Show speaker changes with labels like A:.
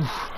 A: Oof.